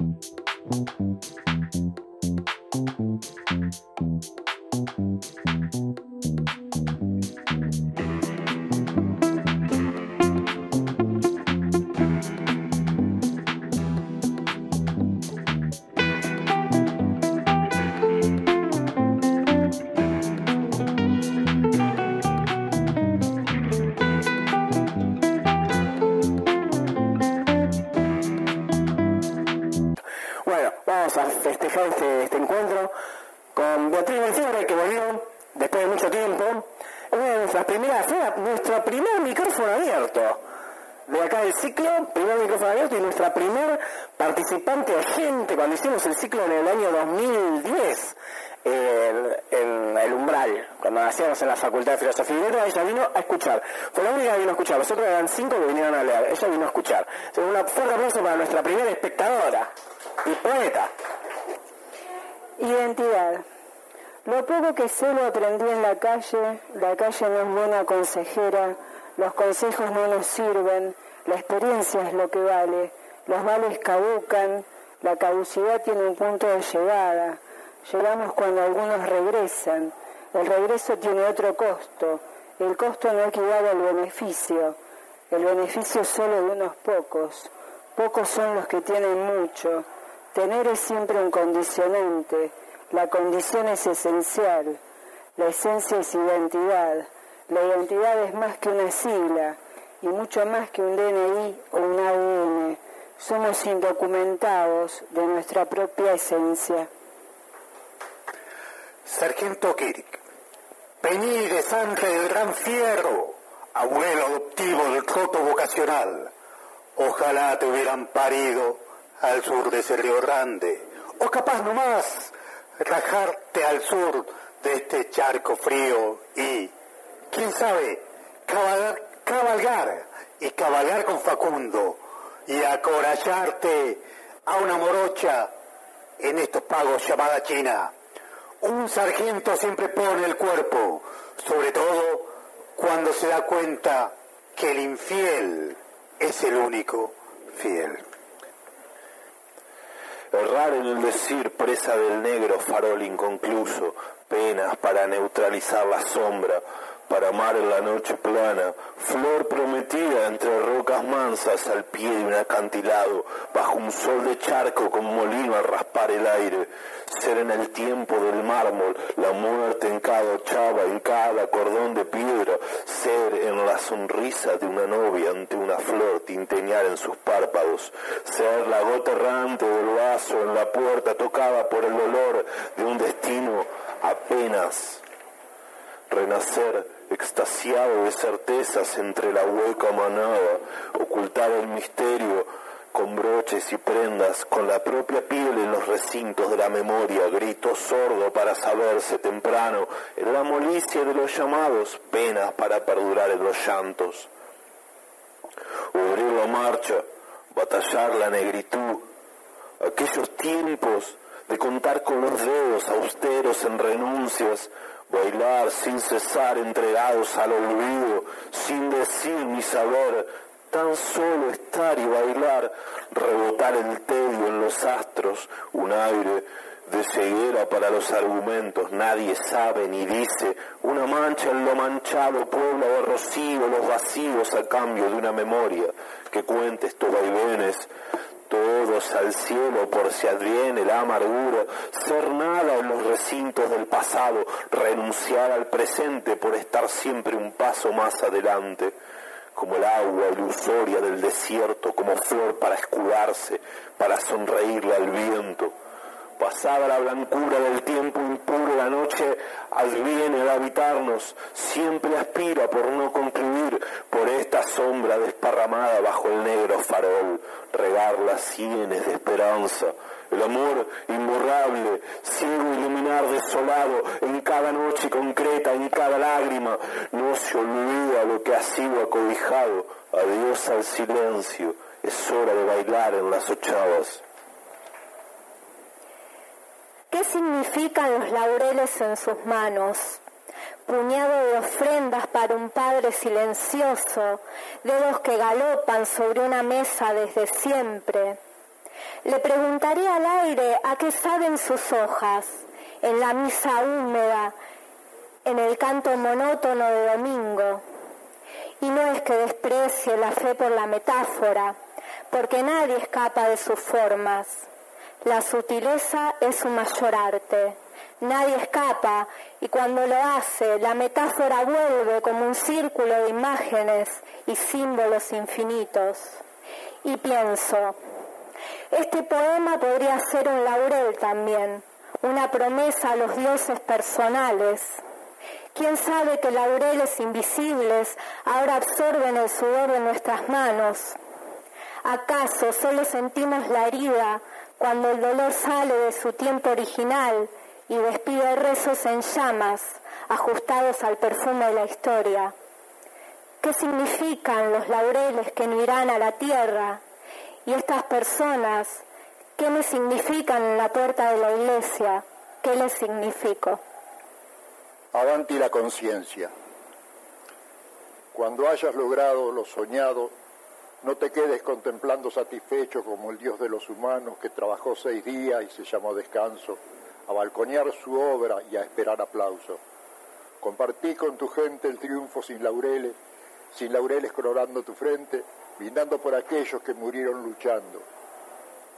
음. Facultad de Filosofía y Letras, ella vino a escuchar. Fue la única que vino a escuchar, los otros eran cinco que vinieron a leer, ella vino a escuchar. Que Un fuerte aplauso para nuestra primera espectadora y poeta. Identidad. Lo poco que sé lo aprendí en la calle, la calle no es buena consejera, los consejos no nos sirven, la experiencia es lo que vale, los vales caducan, la caducidad tiene un punto de llegada, llegamos cuando algunos regresan, el regreso tiene otro costo, el costo no equivale al beneficio, el beneficio es solo de unos pocos, pocos son los que tienen mucho, tener es siempre un condicionante, la condición es esencial, la esencia es identidad, la identidad es más que una sigla y mucho más que un DNI o un ADN, somos indocumentados de nuestra propia esencia. Sargento Kirk, Peñí de sangre del Gran Fierro, abuelo adoptivo del coto vocacional. Ojalá te hubieran parido al sur de ese río Grande, o capaz nomás rajarte al sur de este charco frío y, quién sabe, cabalgar, cabalgar y cabalgar con Facundo y acorallarte a una morocha en estos pagos llamada China. Un sargento siempre pone el cuerpo, sobre todo cuando se da cuenta que el infiel es el único fiel. Errar en el decir presa del negro farol inconcluso, penas para neutralizar la sombra, para amar en la noche plana, flor prometida entre rocas mansas al pie de un acantilado, bajo un sol de charco con molino a raspar el aire, ser en el tiempo del mármol, la muerte en cada ochava, en cada cordón de piedra, ser en la sonrisa de una novia ante una flor tinteñar en sus párpados, ser la gota errante del vaso en la puerta tocada por el olor de un destino apenas renacer extasiado de certezas entre la hueca manada, ocultar el misterio con broches y prendas, con la propia piel en los recintos de la memoria, grito sordo para saberse temprano, en la molicia de los llamados, penas para perdurar en los llantos. Abrir la marcha, batallar la negritud, aquellos tiempos de contar con los dedos austeros en renuncias, bailar sin cesar entregados al olvido, sin decir ni saber, tan solo estar y bailar, rebotar el tedio en los astros, un aire de ceguera para los argumentos, nadie sabe ni dice, una mancha en lo manchado, pueblo de rocío, los vacíos a cambio de una memoria. Que cuente estos vaivenes, todos al cielo por si adviene la amargura, ser nada en los recintos del pasado, renunciar al presente por estar siempre un paso más adelante, como el agua ilusoria del desierto, como flor para escudarse, para sonreírle al viento. Pasada la blancura del tiempo noche adviene a habitarnos, siempre aspira por no concluir, por esta sombra desparramada bajo el negro farol, regar las sienes de esperanza. El amor imborrable, ciego iluminar desolado, en cada noche concreta, en cada lágrima, no se olvida lo que ha sido acobijado. Adiós al silencio, es hora de bailar en las ochavas. ¿Qué significan los laureles en sus manos? Puñado de ofrendas para un padre silencioso, dedos que galopan sobre una mesa desde siempre. Le preguntaré al aire a qué saben sus hojas, en la misa húmeda, en el canto monótono de domingo. Y no es que desprecie la fe por la metáfora, porque nadie escapa de sus formas. La sutileza es su mayor arte. Nadie escapa y cuando lo hace, la metáfora vuelve como un círculo de imágenes y símbolos infinitos. Y pienso, este poema podría ser un laurel también, una promesa a los dioses personales. ¿Quién sabe que laureles invisibles ahora absorben el sudor de nuestras manos? ¿Acaso solo sentimos la herida cuando el dolor sale de su tiempo original y despide rezos en llamas ajustados al perfume de la historia? ¿Qué significan los laureles que no irán a la tierra? Y estas personas, ¿qué me significan en la puerta de la iglesia? ¿Qué les significo? Avanti la conciencia. Cuando hayas logrado lo soñado, no te quedes contemplando satisfecho como el Dios de los humanos que trabajó seis días y se llamó descanso, a balconear su obra y a esperar aplauso. Compartí con tu gente el triunfo sin laureles, sin laureles colorando tu frente, brindando por aquellos que murieron luchando.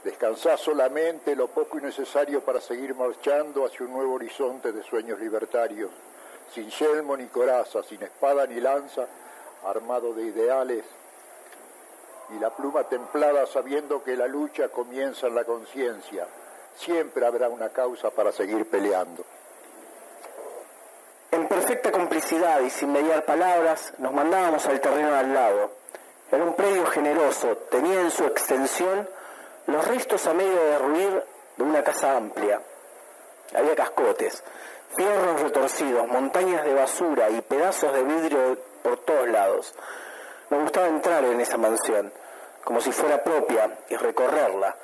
Descansá solamente lo poco y necesario para seguir marchando hacia un nuevo horizonte de sueños libertarios, sin yelmo ni coraza, sin espada ni lanza, armado de ideales y la pluma templada sabiendo que la lucha comienza en la conciencia. Siempre habrá una causa para seguir peleando. En perfecta complicidad y sin mediar palabras, nos mandábamos al terreno al lado. Era un predio generoso, tenía en su extensión los restos a medio derruir de una casa amplia. Había cascotes, fierros retorcidos, montañas de basura y pedazos de vidrio por todos lados. Me gustaba entrar en esa mansión, como si fuera propia, y recorrerla.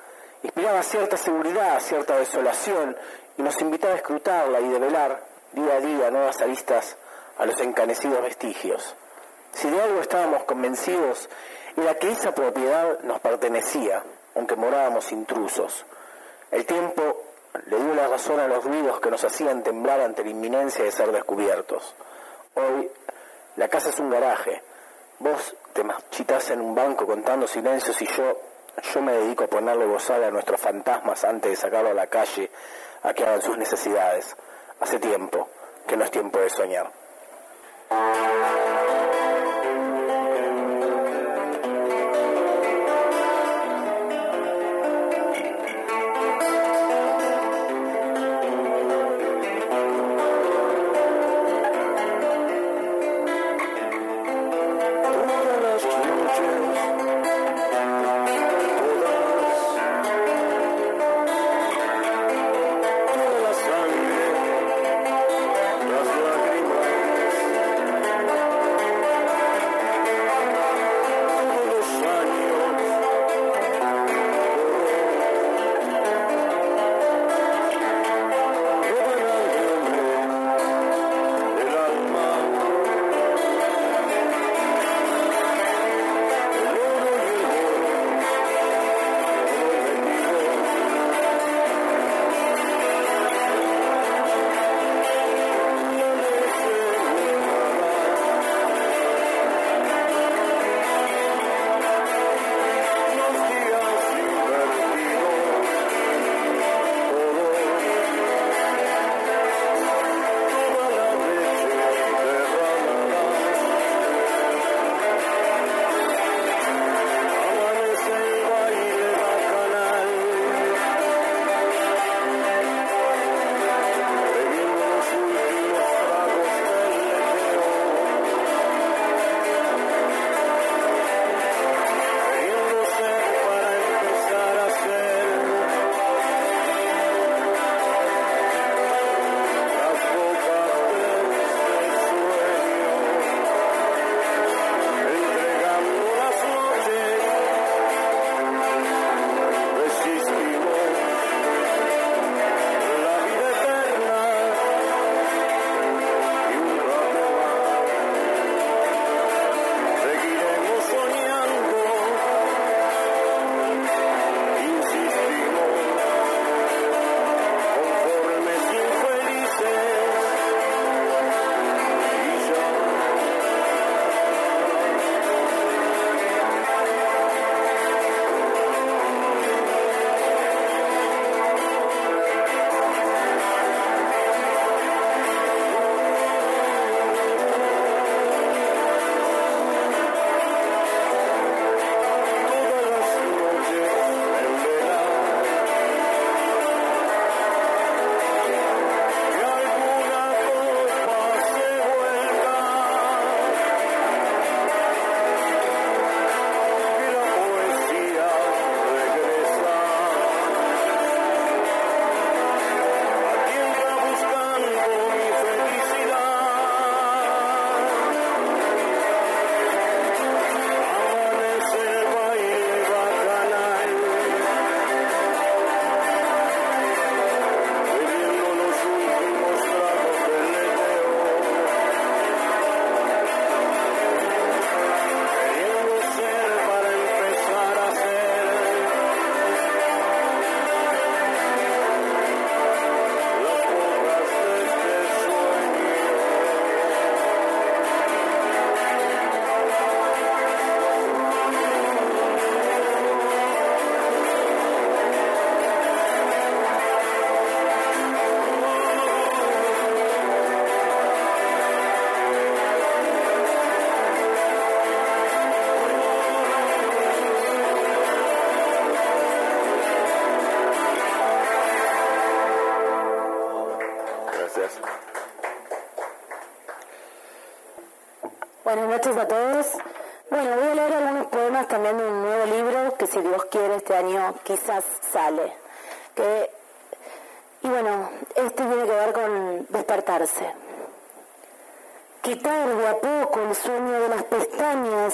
Inspiraba cierta seguridad, cierta desolación, y nos invitaba a escrutarla y develar día a día nuevas aristas a los encanecidos vestigios. Si de algo estábamos convencidos, era que esa propiedad nos pertenecía, aunque morábamos intrusos. El tiempo le dio la razón a los ruidos que nos hacían temblar ante la inminencia de ser descubiertos. Hoy la casa es un garaje. Vos te marchitas en un banco contando silencios y yo, yo me dedico a ponerle bozal a nuestros fantasmas antes de sacarlo a la calle a que hagan sus necesidades. Hace tiempo que no es tiempo de soñar. Noches a todos. Bueno, voy a leer algunos poemas también de un nuevo libro que si Dios quiere este año quizás sale. Y bueno, este tiene que ver con despertarse. Quitar de a poco el sueño de las pestañas,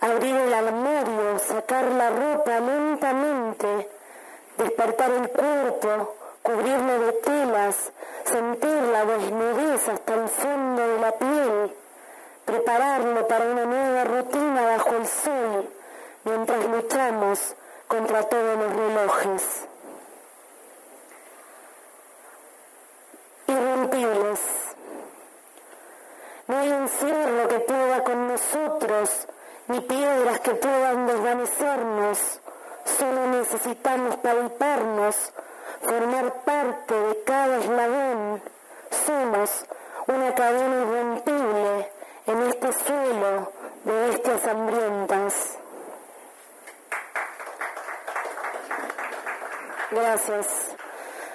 abrir el armario, sacar la ropa lentamente, despertar el cuerpo, cubrirlo de telas, sentir la desnudez hasta el fondo de la piel, prepararlo para una nueva rutina bajo el sol, mientras luchamos contra todos los relojes. Irrompibles. No hay encierro que pueda con nosotros, ni piedras que puedan desvanecernos. Solo necesitamos palparnos, formar parte de cada eslabón. Somos una cadena irrompible en este suelo de bestias hambrientas. Gracias.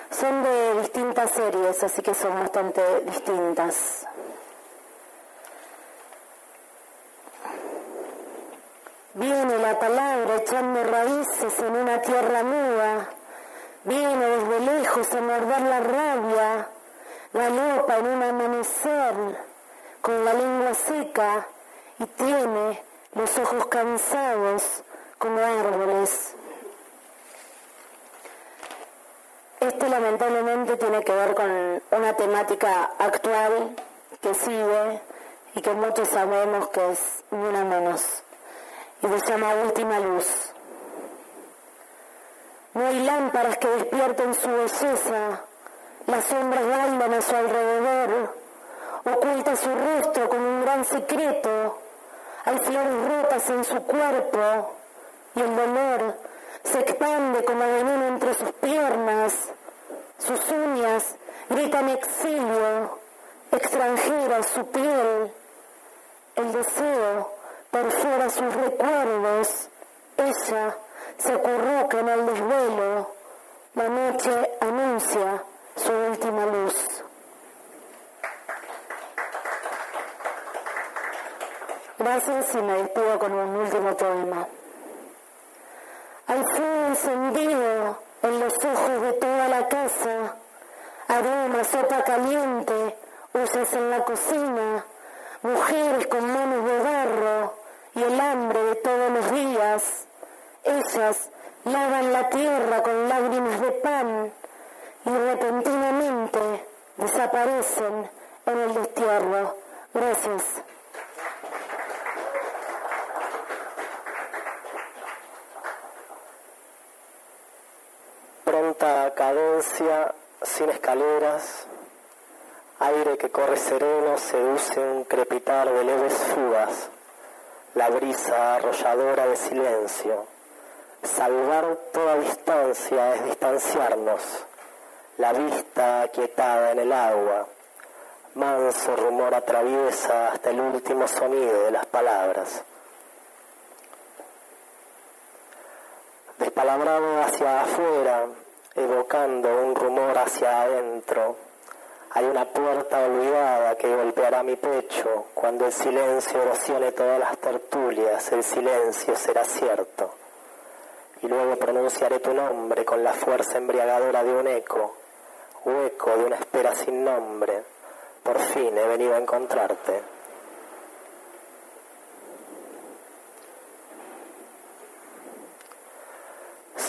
Son de distintas series, así que son bastante distintas. Viene la palabra echando raíces en una tierra nueva. Viene desde lejos a morder la rabia. Galopa en un amanecer con la lengua seca y tiene los ojos cansados como árboles. Este lamentablemente tiene que ver con una temática actual que sigue y que muchos sabemos que es ni una menos y se llama Última Luz. No hay lámparas que despierten su belleza, las sombras bailan a su alrededor, oculta su rostro con un gran secreto, hay flores rotas en su cuerpo y el dolor se expande como veneno entre sus piernas, sus uñas gritan exilio, extranjera su piel, el deseo perfora sus recuerdos, ella se acurruca en el desvelo, la noche anuncia su última luz. Gracias y me despido con un último poema. Hay fuego encendido en los ojos de toda la casa, aroma, sopa caliente, uses en la cocina, mujeres con manos de barro y el hambre de todos los días. Ellas lavan la tierra con lágrimas de pan y repentinamente desaparecen en el destierro. Gracias. Pronta cadencia, sin escaleras, aire que corre sereno seduce un crepitar de leves fugas, la brisa arrolladora de silencio. Salvar toda distancia es distanciarnos, la vista aquietada en el agua, manso rumor atraviesa hasta el último sonido de las palabras. Despalabrado hacia afuera, evocando un rumor hacia adentro, hay una puerta olvidada que golpeará mi pecho. Cuando el silencio erosione todas las tertulias, el silencio será cierto. Y luego pronunciaré tu nombre con la fuerza embriagadora de un eco, hueco de una espera sin nombre. Por fin he venido a encontrarte.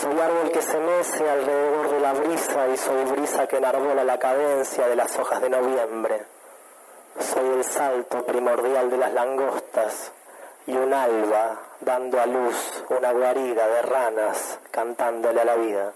Soy árbol que se mece alrededor de la brisa y soy brisa que enarbola la cadencia de las hojas de noviembre. Soy el salto primordial de las langostas y un alba dando a luz una guarida de ranas cantándole a la vida.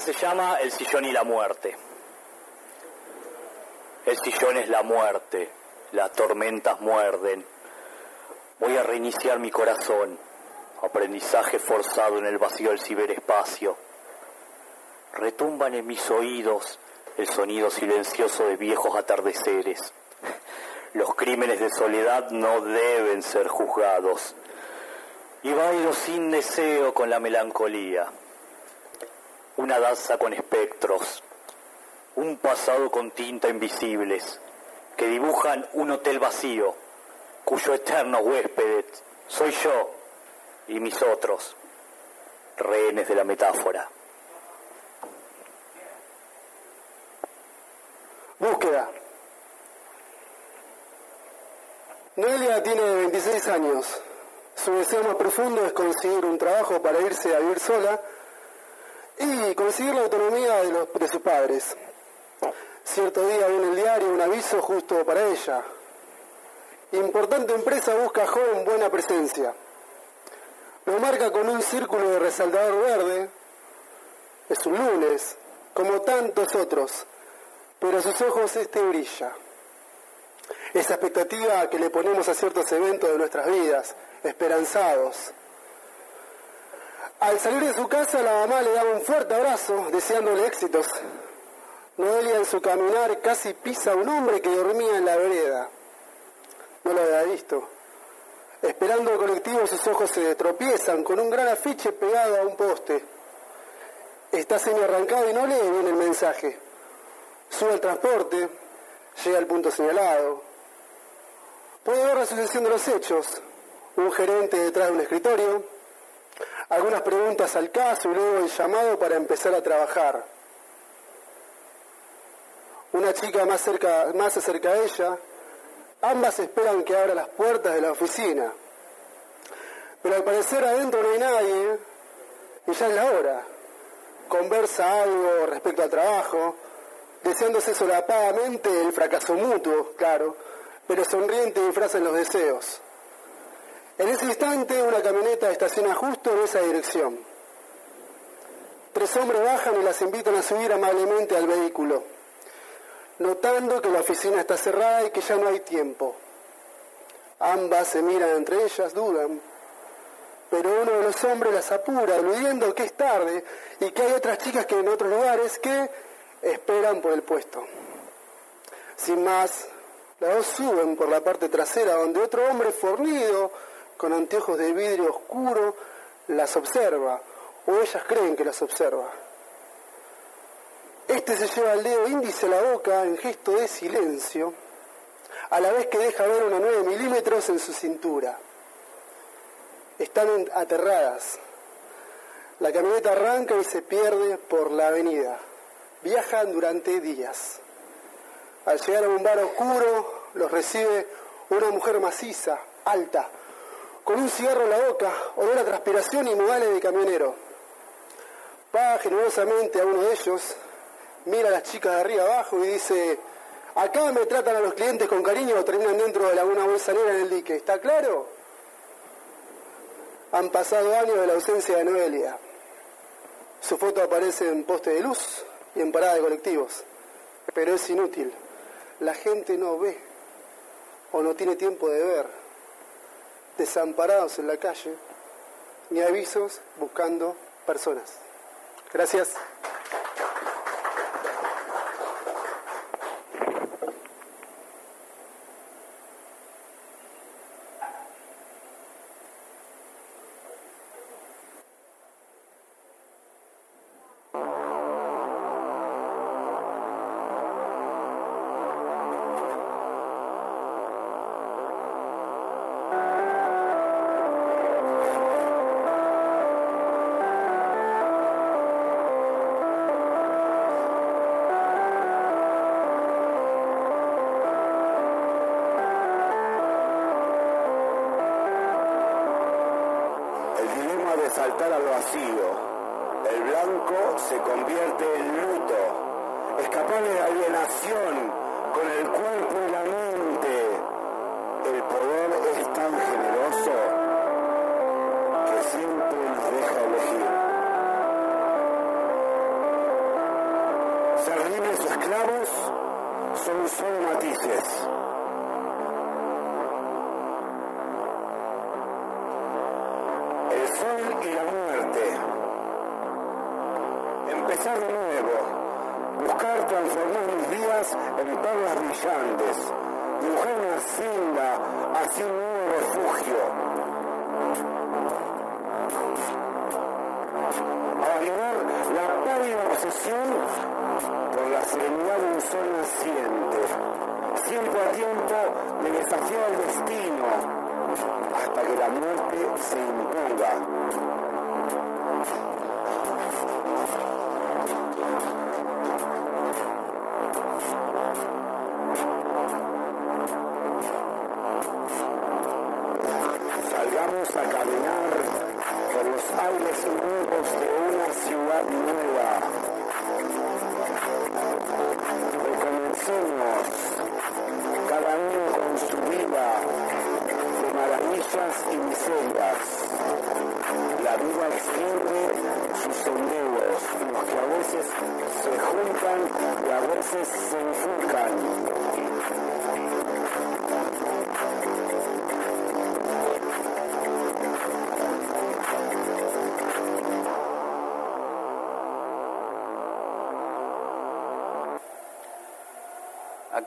Se llama El sillón y la muerte. El sillón es la muerte, las tormentas muerden. Voy a reiniciar mi corazón, aprendizaje forzado en el vacío del ciberespacio. Retumban en mis oídos el sonido silencioso de viejos atardeceres. Los crímenes de soledad no deben ser juzgados. Y bailo sin deseo con la melancolía. Una danza con espectros. Un pasado con tinta invisibles que dibujan un hotel vacío cuyo eterno huésped soy yo y mis otros, rehenes de la metáfora. Búsqueda. Noelia tiene 26 años. Su deseo más profundo es conseguir un trabajo para irse a vivir sola y conseguir la autonomía de, los, de sus padres. Cierto día vi en el diario un aviso justo para ella. Importante empresa busca joven buena presencia. Lo marca con un círculo de resaltador verde. Es un lunes, como tantos otros pero a sus ojos este brilla. Esa expectativa que le ponemos a ciertos eventos de nuestras vidas, esperanzados. Al salir de su casa, la mamá le daba un fuerte abrazo, deseándole éxitos. Noelia en su caminar casi pisa a un hombre que dormía en la vereda. No lo había visto. Esperando el colectivo, sus ojos se tropiezan con un gran afiche pegado a un poste. Está semi arrancado y no lee bien el mensaje. Sube al transporte, llega al punto señalado. Puede ver la sucesión de los hechos, un gerente detrás de un escritorio, algunas preguntas al caso y luego el llamado para empezar a trabajar. Una chica más, cerca, más acerca de ella, ambas esperan que abra las puertas de la oficina. Pero al parecer adentro no hay nadie y ya es la hora. Conversa algo respecto al trabajo, deseándose solapadamente el fracaso mutuo, claro, pero sonriente disfrazan los deseos. En ese instante una camioneta estaciona justo en esa dirección. Tres hombres bajan y las invitan a subir amablemente al vehículo, notando que la oficina está cerrada y que ya no hay tiempo. Ambas se miran entre ellas, dudan, pero uno de los hombres las apura, aludiendo que es tarde y que hay otras chicas que en otros lugares que esperan por el puesto. Sin más, las dos suben por la parte trasera donde otro hombre fornido, con anteojos de vidrio oscuro, las observa, o ellas creen que las observa. Este se lleva el dedo índice a la boca en gesto de silencio, a la vez que deja ver una 9 milímetros en su cintura. Están aterradas. La camioneta arranca y se pierde por la avenida viajan durante días. Al llegar a un bar oscuro, los recibe una mujer maciza, alta, con un cigarro en la boca, olor a transpiración y modales de camionero. Va generosamente a uno de ellos, mira a las chicas de arriba abajo y dice, acá me tratan a los clientes con cariño o terminan dentro de la bolsa negra en el dique, ¿está claro? Han pasado años de la ausencia de Noelia. Su foto aparece en poste de luz, y en parada de colectivos. Pero es inútil. La gente no ve o no tiene tiempo de ver. Desamparados en la calle, ni avisos buscando personas. Gracias. esclavos son solo matices.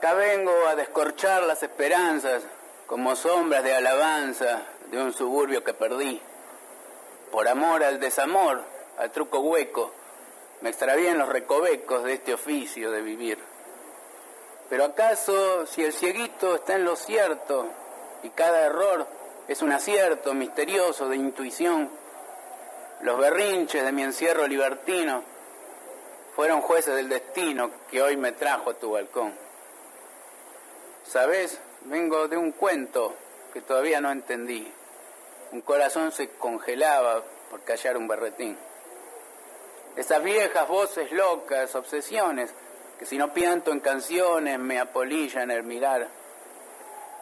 Acá vengo a descorchar las esperanzas como sombras de alabanza de un suburbio que perdí. Por amor al desamor, al truco hueco, me extravían los recovecos de este oficio de vivir. Pero acaso si el cieguito está en lo cierto y cada error es un acierto misterioso de intuición, los berrinches de mi encierro libertino fueron jueces del destino que hoy me trajo a tu balcón. Sabes, vengo de un cuento que todavía no entendí. Un corazón se congelaba por callar un berretín. Esas viejas voces locas, obsesiones, que si no pianto en canciones me apolillan el mirar.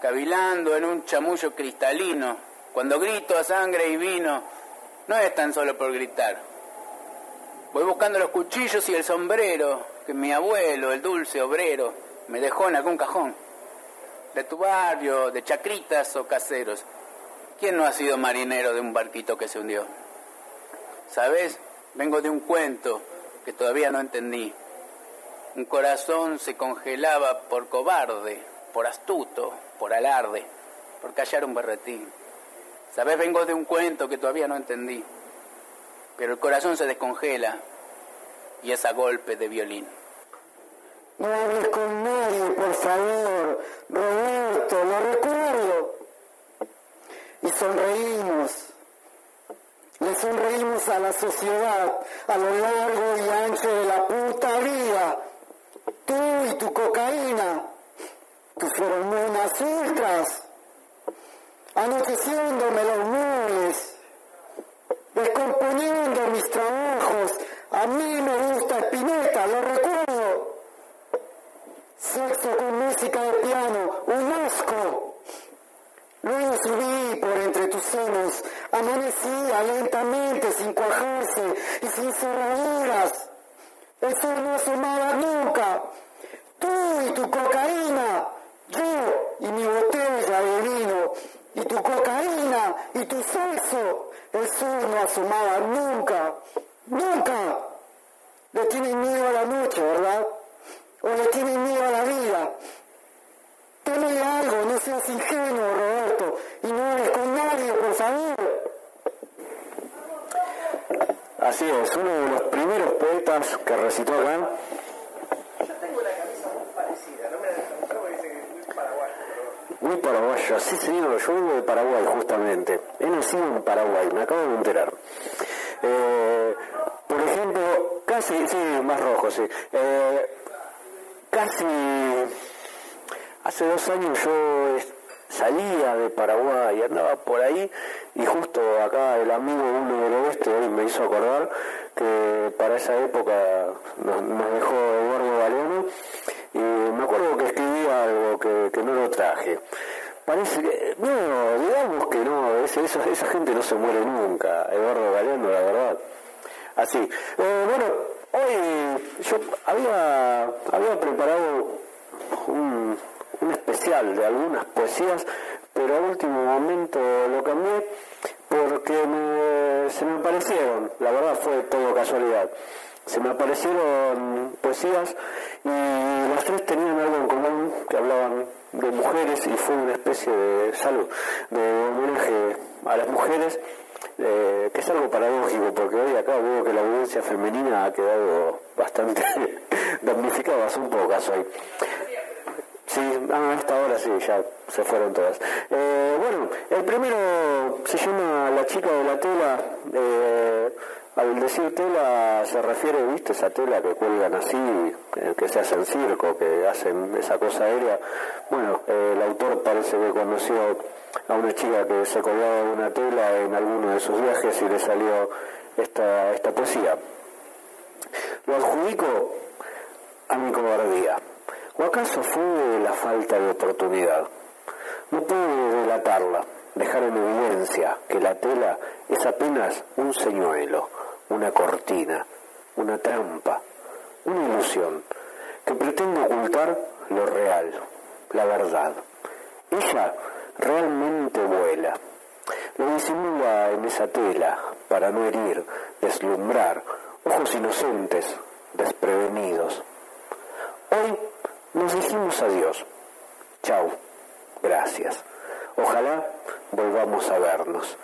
Cavilando en un chamullo cristalino, cuando grito a sangre y vino, no es tan solo por gritar. Voy buscando los cuchillos y el sombrero que mi abuelo, el dulce obrero, me dejó en algún cajón de tu barrio, de chacritas o caseros. ¿Quién no ha sido marinero de un barquito que se hundió? ¿Sabes? Vengo de un cuento que todavía no entendí. Un corazón se congelaba por cobarde, por astuto, por alarde, por callar un berretín. ¿Sabes? Vengo de un cuento que todavía no entendí. Pero el corazón se descongela y es a golpe de violín. No hables con nadie, por favor. Roberto, lo recuerdo. Y sonreímos. Le sonreímos a la sociedad a lo largo y ancho de la puta vida. Tú y tu cocaína, tus feromonas ultras, anocheciéndome los nubes, descomponiendo mis trabajos. A mí me gusta Espineta, lo recuerdo. Sexo con música de piano, un asco. Luego subí por entre tus senos, amanecía lentamente, sin cuajarse y sin cerraduras. El sol no asomaba nunca. Tú y tu cocaína, yo y mi botella de vino, y tu cocaína y tu sexo. El sol no asomaba nunca, nunca. Le tienen miedo a la noche, ¿verdad? O le tienen miedo a la vida. Tome algo, no seas ingenuo, Roberto, y no hables con nadie, por favor. Así es, uno de los primeros poetas que recitó acá. Yo tengo la camisa muy parecida, no me la dejan porque dice que es muy paraguayo. Muy paraguayo, sí señor, yo vengo de Paraguay justamente. He nacido en Paraguay, me acabo de enterar. Eh, por ejemplo, casi, sí, más rojo, sí. Eh, casi hace dos años yo es- salía de Paraguay, andaba por ahí y justo acá el amigo uno del oeste hoy me hizo acordar que para esa época nos, dejó Eduardo Galeano y me acuerdo que escribía algo que, no lo traje. Parece que, no, digamos que no, esa gente no se muere nunca, Eduardo Galeano, la verdad. Así. Eh, bueno, hoy yo había, había preparado un, un especial de algunas poesías, pero a último momento lo cambié porque me- se me aparecieron, la verdad fue todo casualidad, se me aparecieron poesías y las tres tenían algo en común que hablaban de mujeres y fue una especie de salud, de homenaje a las mujeres, eh, que es algo paradójico, porque hoy acá veo que la audiencia femenina ha quedado bastante damnificada, son pocas hoy. Sí, a esta hora sí, ya se fueron todas. Eh, bueno, el primero se llama La chica de la tela. Eh, al decir tela se refiere, viste, esa tela que cuelgan así, eh, que se hace en circo, que hacen esa cosa aérea. Bueno, el autor parece que conoció a una chica que se colgaba una tela en alguno de sus viajes y le salió esta, esta poesía. Lo adjudico a mi cobardía. ¿O acaso fue la falta de oportunidad? No puedo delatarla, dejar en evidencia que la tela es apenas un señuelo, una cortina, una trampa, una ilusión que pretende ocultar lo real, la verdad. Ella realmente vuela. Lo disimula en esa tela para no herir, deslumbrar, ojos inocentes, desprevenidos. Hoy nos dijimos adiós. Chao. Gracias. Ojalá volvamos a vernos.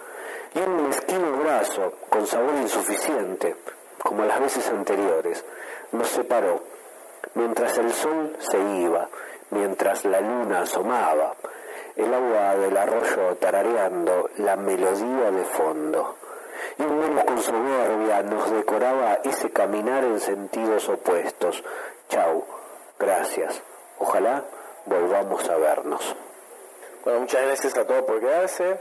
Y un mezquino brazo, con sabor insuficiente, como las veces anteriores, nos separó, mientras el sol se iba, mientras la luna asomaba, el agua del arroyo tarareando la melodía de fondo. Y un menos con soberbia nos decoraba ese caminar en sentidos opuestos. Chau Gracias. Ojalá volvamos a vernos. Bueno, muchas gracias a todos por quedarse.